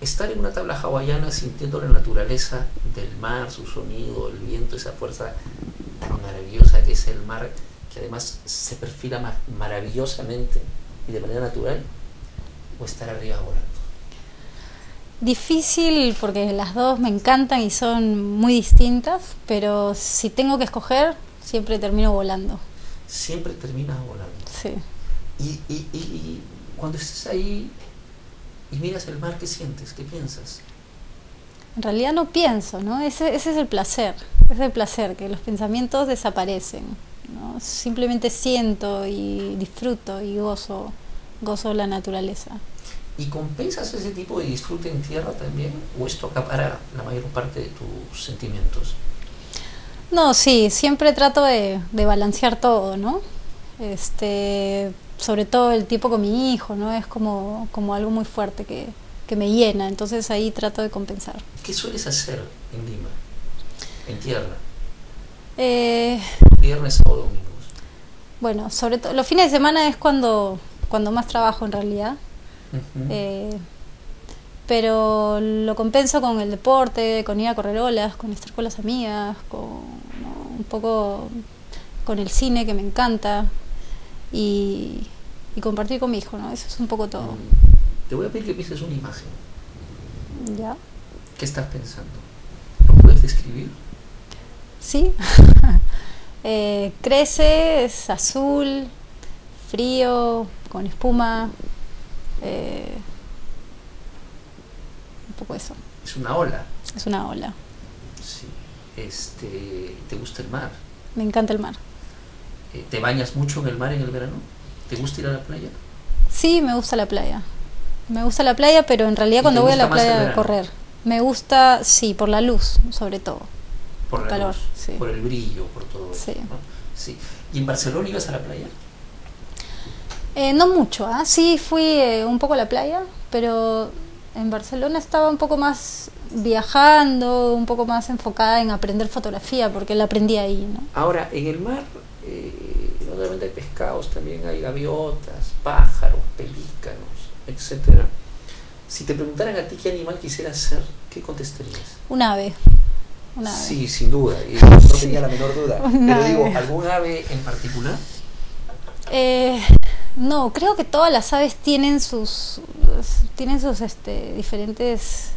Estar en una tabla hawaiana sintiendo la naturaleza del mar, su sonido, el viento, esa fuerza tan maravillosa que es el mar, que además se perfila maravillosamente y de manera natural, o estar arriba volando? Difícil porque las dos me encantan y son muy distintas, pero si tengo que escoger, siempre termino volando. Siempre terminas volando. Sí. Y, y, y cuando estés ahí y miras el mar, ¿qué sientes? ¿Qué piensas? En realidad no pienso, ¿no? Ese, ese es el placer, es el placer, que los pensamientos desaparecen, ¿no? Simplemente siento y disfruto y gozo, gozo la naturaleza. ¿Y compensas ese tipo de disfrute en tierra también? ¿O esto acapara la mayor parte de tus sentimientos? No, sí, siempre trato de, de balancear todo, ¿no? Este, sobre todo el tiempo con mi hijo, ¿no? Es como, como algo muy fuerte que, que me llena, entonces ahí trato de compensar. ¿Qué sueles hacer en Lima, en tierra? Eh, Viernes, sábado, domingos. Bueno, sobre todo los fines de semana es cuando, cuando más trabajo en realidad. eh, pero lo compenso con el deporte, con ir a correr olas, con estar con las amigas, con ¿no? un poco con el cine que me encanta y, y, compartir con mi hijo, ¿no? Eso es un poco todo. Te voy a pedir que pienses una imagen. ¿Ya? ¿Qué estás pensando? ¿Lo puedes describir? Sí. eh, crece, es azul, frío, con espuma. Eh, un poco eso. Es una ola. Es una ola. Sí. Este, ¿Te gusta el mar? Me encanta el mar. Eh, ¿Te bañas mucho en el mar en el verano? ¿Te gusta ir a la playa? Sí, me gusta la playa. Me gusta la playa, pero en realidad cuando voy a la playa a correr, me gusta, sí, por la luz, sobre todo. Por el calor, luz, sí. por el brillo, por todo Sí. eso. ¿no? sí. ¿Y en Barcelona ibas a la playa? Eh, no mucho, ¿ah? sí fui eh, un poco a la playa, pero en Barcelona estaba un poco más viajando, un poco más enfocada en aprender fotografía, porque la aprendí ahí, ¿no? Ahora, en el mar eh, no solamente hay pescados, también hay gaviotas, pájaros, pelícanos, etcétera. Si te preguntaran a ti qué animal quisieras ser, ¿qué contestarías? Un ave. Un ave. Sí, sin duda, y no Sí. tenía la menor duda. Pero ave. digo, ¿algún ave en particular? Eh, no, creo que todas las aves tienen sus tienen sus este, diferentes,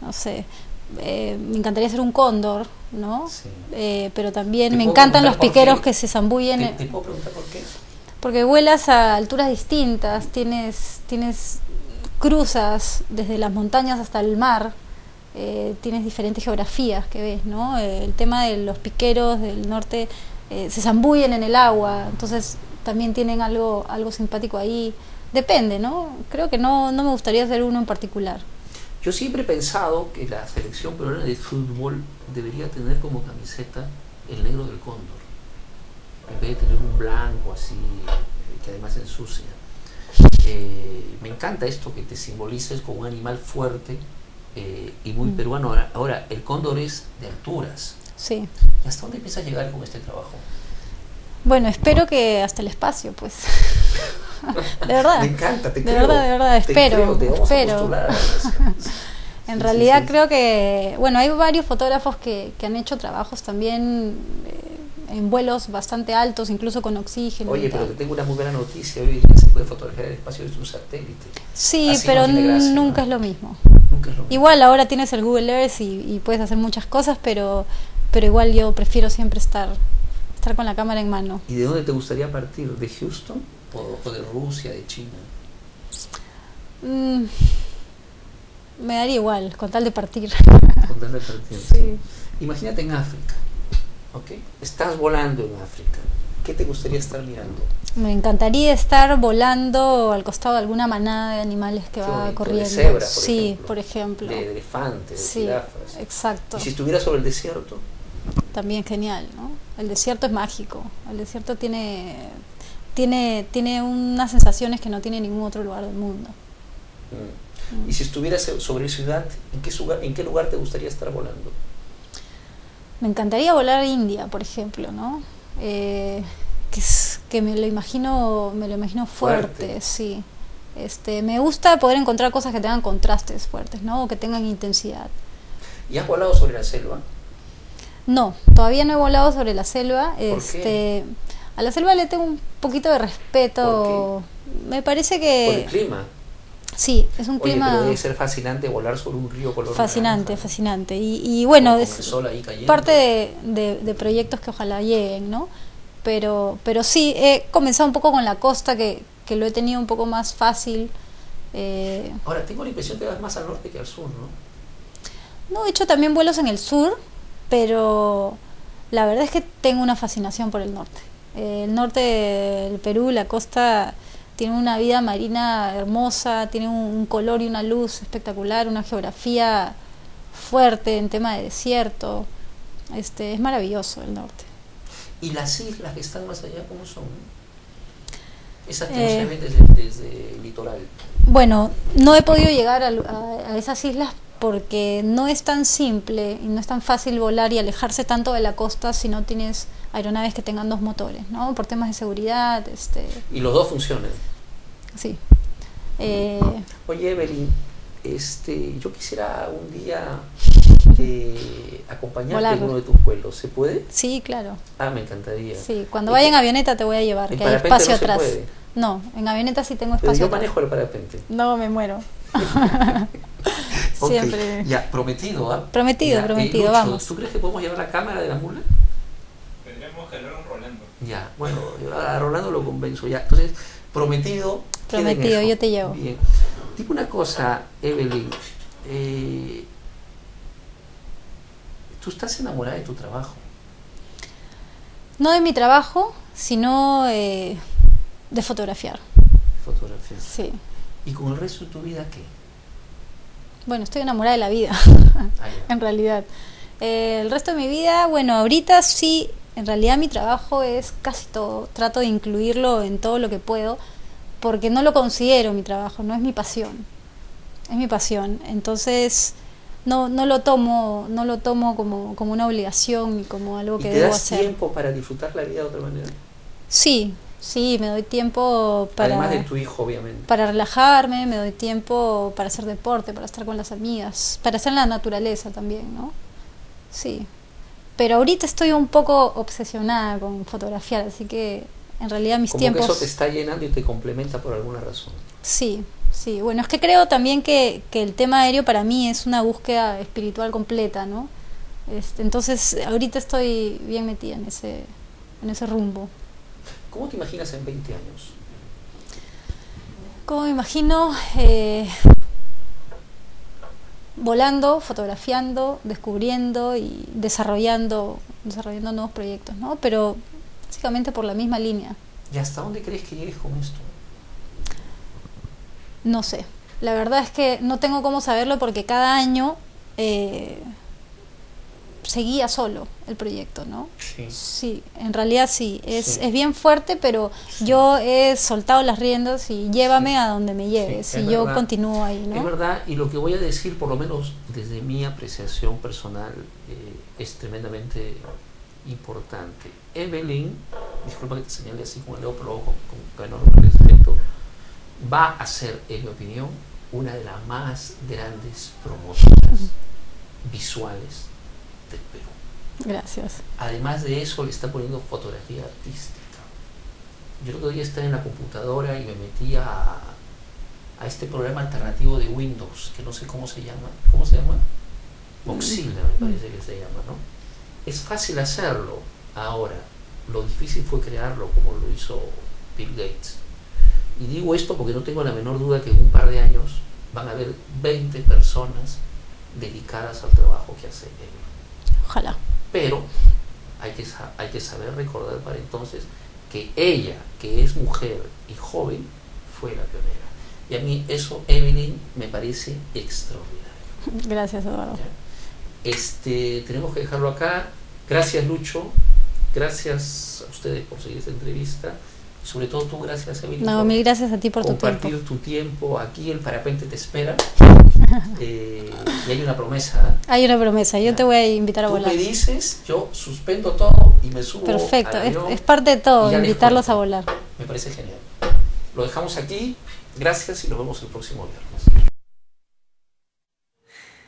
no sé. Eh, me encantaría ser un cóndor, ¿no? Sí. Eh, pero también ¿Te me encantan los piqueros que se zambullen, ¿Te, en- te puedo preguntar por qué? porque vuelas a alturas distintas, tienes tienes cruzas desde las montañas hasta el mar. eh, tienes diferentes geografías que ves, ¿no? El tema de los piqueros del norte se zambullen en el agua, entonces también tienen algo, algo simpático ahí. Depende, ¿no? Creo que no, no me gustaría ser uno en particular. Yo siempre he pensado que la selección peruana de fútbol debería tener como camiseta el negro del cóndor, en vez de tener un blanco así, eh, que además ensucia. Eh, me encanta esto que te simbolices con un animal fuerte eh, y muy Mm. peruano. Ahora, ahora, el cóndor es de alturas. Sí. ¿Y ¿Hasta dónde empieza a llegar con este trabajo? Bueno, espero que hasta el espacio, pues. de verdad. Me encanta, te de creo. verdad, de verdad, Te espero. creo, te vamos espero. postular a las- En Sí, realidad sí, sí. creo que, bueno, hay varios fotógrafos que, que han hecho trabajos también eh, en vuelos bastante altos, incluso con oxígeno. Oye, pero te tengo una muy buena noticia. Hoy día se puede fotografiar el espacio desde un satélite. Sí, Así pero no gracia, nunca ¿no? es lo mismo. Nunca es lo mismo. Igual ahora tienes el Google Earth y, y puedes hacer muchas cosas, pero, pero igual yo prefiero siempre estar, estar con la cámara en mano. ¿Y de dónde te gustaría partir? ¿De Houston o de Rusia, de China? Mm, me daría igual, con tal de partir. Con tal de partir, Sí. sí. Imagínate en África, ¿ok? Estás volando en África. ¿Qué te gustaría estar mirando? Me encantaría estar volando al costado de alguna manada de animales que Qué va bonito, de corriendo. cebra, por sí, ejemplo. por ejemplo. De elefantes, de Sí, jirafas. exacto. Y si estuvieras sobre el desierto, También genial, ¿no? El desierto es mágico. El desierto tiene, tiene, tiene unas sensaciones que no tiene ningún otro lugar del mundo. mm. y si estuvieras sobre ciudad, ¿en qué, lugar, ¿en qué lugar te gustaría estar volando? Me encantaría volar a India, por ejemplo, ¿no? Eh, que, es- que me lo imagino, me lo imagino fuerte, Fuerte. sí. Este, me gusta poder encontrar cosas que tengan contrastes fuertes, ¿no? O que tengan intensidad. ¿Y has volado sobre la selva? No, todavía no he volado sobre la selva. ¿Por este, qué? A la selva le tengo un poquito de respeto. Me parece que... Por el clima. Sí, es un Oye, clima pero debe ser fascinante volar sobre un río color fascinante, fascinante. Y, y bueno, Con- con es sol ahí parte de, de- de proyectos que ojalá lleguen, ¿no? Pero, pero sí, he comenzado un poco con la costa, que, que lo he tenido un poco más fácil. Eh, Ahora, tengo la impresión que vas más al norte que al sur, ¿no? no he hecho también vuelos en el sur, pero la verdad es que tengo una fascinación por el norte. El norte del Perú, la costa, tiene una vida marina hermosa, tiene un, color y una luz espectacular, una geografía fuerte en tema de desierto. Este, es maravilloso el norte. ¿Y las islas que están más allá cómo son? Esas que no Eh. se ven desde, desde el litoral. Bueno, no he podido llegar a, a- a esas islas porque no es tan simple y no es tan fácil volar y alejarse tanto de la costa si no tienes aeronaves que tengan dos motores, ¿no? Por temas de seguridad, este, Y los dos funcionan. sí. Eh, Oye, Evelyn, este, yo quisiera un día eh, acompañarte Volar. en uno de tus vuelos. ¿Se puede? sí, claro. Ah, me encantaría. Sí, cuando ¿Y vaya en avioneta te voy a llevar, que hay espacio no se atrás. puede. No, en avioneta sí tengo Pero espacio yo atrás. manejo el parapente. No, me muero. Siempre. Ya, prometido, ¿ah? Prometido, Ya, eh, prometido, Lucho, vamos. ¿Tú crees que podemos llevar la cámara de la mula? Tendremos que hablar con Rolando. Ya, bueno, yo a Rolando lo convenzo ya. Entonces, prometido. en Prometido, yo te llevo. Bien. Dime una cosa, Evelyn. eh, tú estás enamorada de tu trabajo. No de mi trabajo, sino eh, de fotografiar. Fotografía. Sí. ¿Y con el resto de tu vida qué? Bueno, estoy enamorada de la vida, en realidad. Eh, el resto de mi vida, bueno, ahorita sí, en realidad mi trabajo es casi todo. Trato de incluirlo en todo lo que puedo, porque no lo considero mi trabajo, no es mi pasión. Es mi pasión. Entonces, no, no lo tomo, no lo tomo como, como una obligación ni como algo ¿Y que te debo das hacer. tiempo para disfrutar la vida de otra manera? Sí, sí, me doy tiempo para Además de tu hijo, obviamente. para relajarme, me doy tiempo para hacer deporte, para estar con las amigas, para estar en la naturaleza también, ¿no? Sí. Pero ahorita estoy un poco obsesionada con fotografiar, así que en realidad mis Como tiempos... que eso te está llenando y te complementa por alguna razón. Sí, sí. Bueno, es que creo también que, que el tema aéreo para mí es una búsqueda espiritual completa, ¿no? Este, entonces, ahorita estoy bien metida en ese, en ese rumbo. ¿Cómo te imaginas en 20 años? Como me imagino, eh, volando, fotografiando, descubriendo y desarrollando, desarrollando nuevos proyectos, ¿no? Pero básicamente por la misma línea. ¿Y hasta dónde crees que llegues con esto? No sé. La verdad es que no tengo cómo saberlo porque cada año eh, seguía solo el proyecto, ¿no? Sí. Sí, en realidad sí. Es, Sí. es bien fuerte, pero yo he soltado las riendas y llévame a donde me lleves y yo verdad. continúo ahí, ¿no? Es verdad, y lo que voy a decir, por lo menos desde mi apreciación personal, eh, es tremendamente importante. Evelyn, disculpa que te señale así con el dedo, pero con, con enorme respeto, va a ser, en mi opinión, una de las más grandes promotoras visuales del Perú. Gracias. Además de eso, le está poniendo fotografía artística. Yo el otro día estaba en la computadora y me metí a, a este programa alternativo de Windows, que no sé cómo se llama. ¿Cómo se llama? Mozilla, me parece que se llama, ¿no? Es fácil hacerlo ahora. Lo difícil fue crearlo, como lo hizo Bill Gates. Y digo esto porque no tengo la menor duda que en un par de años van a haber 20 personas dedicadas al trabajo que hace él. Ojalá. Pero hay que, hay que saber recordar para entonces que ella, que es mujer y joven, fue la pionera. Y a mí eso, Evelyn, me parece extraordinario. Gracias, Eduardo. Este, tenemos que dejarlo acá. Gracias, Lucho. Gracias a ustedes por seguir esta entrevista. Sobre todo tú, gracias, Evelyn. No, mil gracias a ti por tu compartir tiempo. tu tiempo. Aquí el parapente te espera. Eh, y hay una promesa. Hay una promesa, yo te voy a invitar a Tú volar. me dices, yo suspendo todo y me subo. Perfecto, al es, avión es parte de todo, invitarlos a volar. Me parece genial. Lo dejamos aquí Gracias y nos vemos el próximo viernes.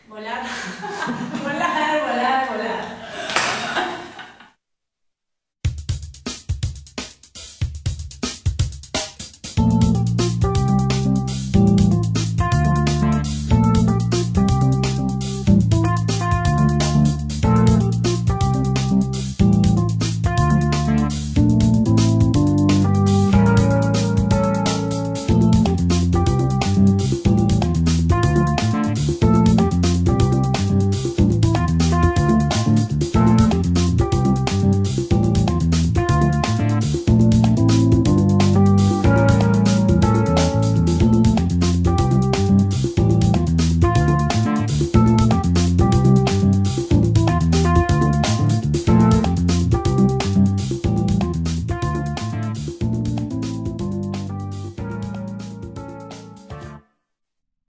Volar. Volar.